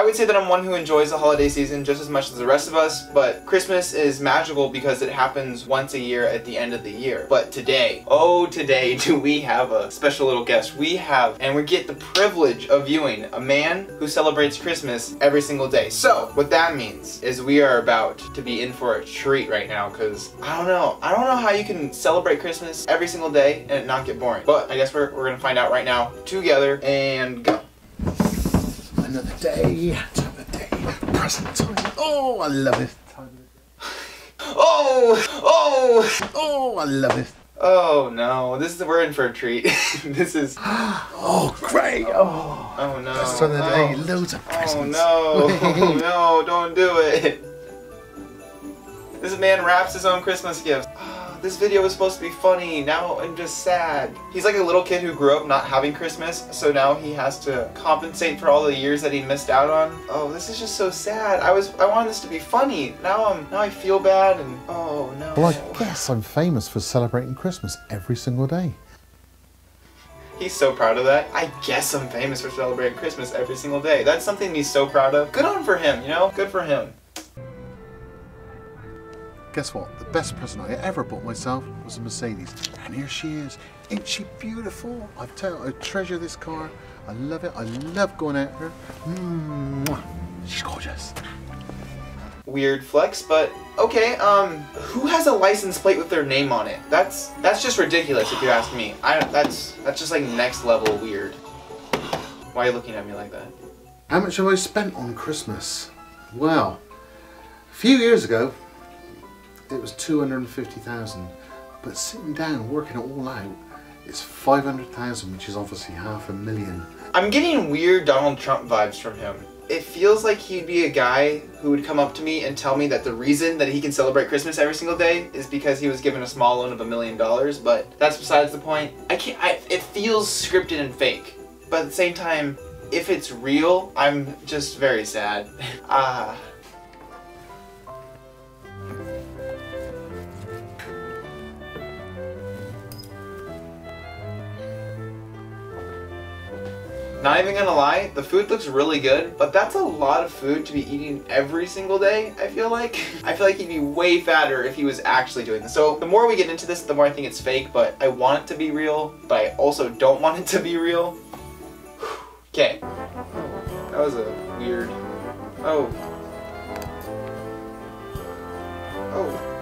I would say that I'm one who enjoys the holiday season just as much as the rest of us, but Christmas is magical because it happens once a year at the end of the year. But today, oh today, do we have a special little guest. We have, and we get the privilege of viewing a man who celebrates Christmas every single day. So, what that means is we are about to be in for a treat right now because I don't know. I don't know how you can celebrate Christmas every single day and not get boring. But I guess we're, we're gonna find out right now together and go. Another day, time of day, present time. Oh, I love it. Oh! Oh! Oh, I love it. Oh no, this is we're in for a treat. this is Oh, great. Oh, oh no. best time of the day. Oh. Loads of presents. Oh presents. no, oh, no, don't do it. This man wraps his own Christmas gifts. This video was supposed to be funny, now I'm just sad. He's like a little kid who grew up not having Christmas, so now he has to compensate for all the years that he missed out on. Oh, this is just so sad. I was I wanted this to be funny. Now I'm now I feel bad and oh no. Well, I guess I'm famous for celebrating Christmas every single day. He's so proud of that. I guess I'm famous for celebrating Christmas every single day. That's something he's so proud of. Good on for him, you know? Good for him. Guess what? The best present I ever bought myself was a Mercedes. And here she is. Ain't she beautiful? I tell I treasure this car. I love it. I love going out here. Mwah. She's gorgeous. Weird flex, but okay. Um, who has a license plate with their name on it? That's that's just ridiculous if you ask me. I that's that's just like next level weird. Why are you looking at me like that? How much have I spent on Christmas? Well, a few years ago, it was 250,000. But sitting down, working it all out, it's 500,000, which is obviously half a million. I'm getting weird Donald Trump vibes from him. It feels like he'd be a guy who would come up to me and tell me that the reason that he can celebrate Christmas every single day is because he was given a small loan of a million dollars, but that's besides the point. I can't, I, it feels scripted and fake. But at the same time, if it's real, I'm just very sad. Ah. Not even gonna lie, the food looks really good, but that's a lot of food to be eating every single day, I feel like. I feel like he'd be way fatter if he was actually doing this. So the more we get into this, the more I think it's fake, but I want it to be real, but I also don't want it to be real. Okay. That was a weird... Oh. Oh.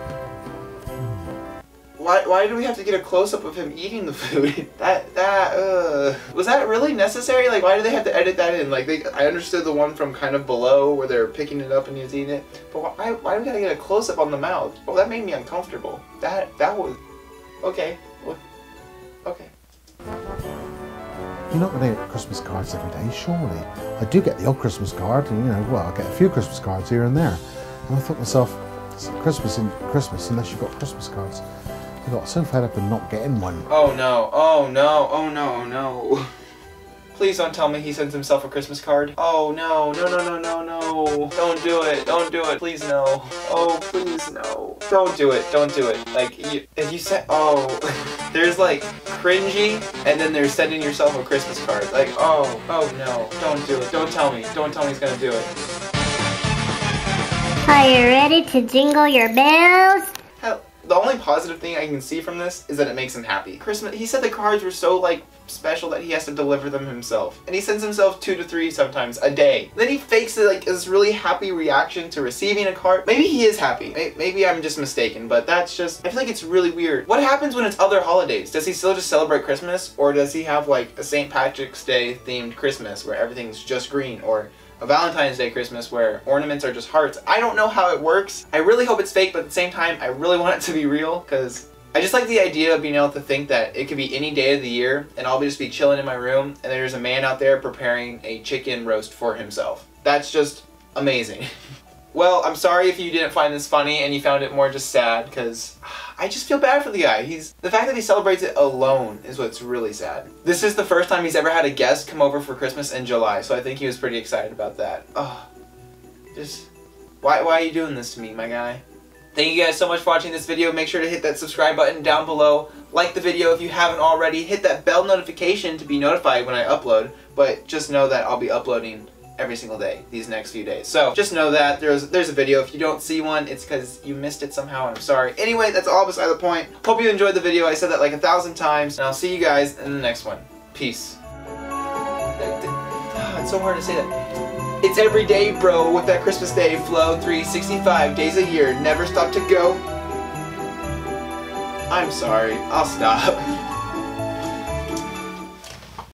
Why, why do we have to get a close-up of him eating the food? that, that, uh... Was that really necessary? Like, why do they have to edit that in? Like, they, I understood the one from kind of below where they're picking it up and he's eating it. But why, why do we gotta get a close-up on the mouth? Oh, that made me uncomfortable. That, that was... Okay. Okay. You're not going to get Christmas cards every day, surely. I do get the odd Christmas card, and you know, well, I get a few Christmas cards here and there. And I thought to myself, Christmas in Christmas unless you've got Christmas cards. I got so fed up in not getting one. Oh no, oh no, oh no, oh no. Please don't tell me he sends himself a Christmas card. Oh no, no, no, no, no, no. Don't do it, don't do it, please no. Oh, please no. Don't do it, don't do it. Like, you, if you said, oh, there's like cringy, and then there's sending yourself a Christmas card. Like, oh, oh no, don't do it. Don't tell me, don't tell me he's gonna do it. Are you ready to jingle your bells? The only positive thing I can see from this is that it makes him happy. Christmas, he said the cards were so like special that he has to deliver them himself. And he sends himself two to three sometimes a day. Then he fakes it like this really happy reaction to receiving a card. Maybe he is happy. Maybe I'm just mistaken, but that's just, I feel like it's really weird. What happens when it's other holidays? Does he still just celebrate Christmas? Or does he have like a St. Patrick's Day themed Christmas where everything's just green? Or a Valentine's Day Christmas where ornaments are just hearts. I don't know how it works. I really hope it's fake, but at the same time, I really want it to be real because I just like the idea of being able to think that it could be any day of the year and I'll just be chilling in my room and there's a man out there preparing a chicken roast for himself. That's just amazing. well, I'm sorry if you didn't find this funny and you found it more just sad because I just feel bad for the guy. He's the fact that he celebrates it alone is what's really sad. This is the first time he's ever had a guest come over for Christmas in July, so I think he was pretty excited about that. Oh, just why why are you doing this to me, my guy? Thank you guys so much for watching this video. Make sure to hit that subscribe button down below. Like the video if you haven't already. Hit that bell notification to be notified when I upload. But just know that I'll be uploading every single day these next few days. So just know that there's there's a video. If you don't see one, it's because you missed it somehow I'm sorry. Anyway, that's all beside the point. Hope you enjoyed the video. I said that like a thousand times and I'll see you guys in the next one. Peace. Ah, It's so hard to say that. It's every day, bro, with that Christmas Day flow, 365 days a year, never stop to go. I'm sorry, I'll stop.